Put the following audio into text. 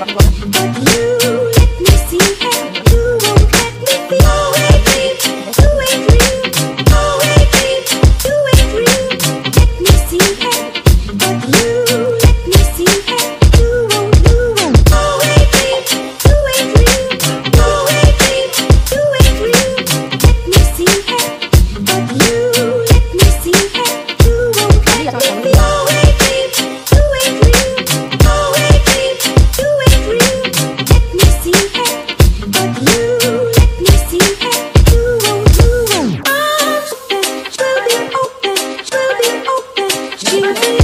Thank you. you.